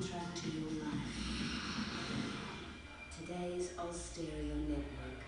to your life. Today's Austereo Network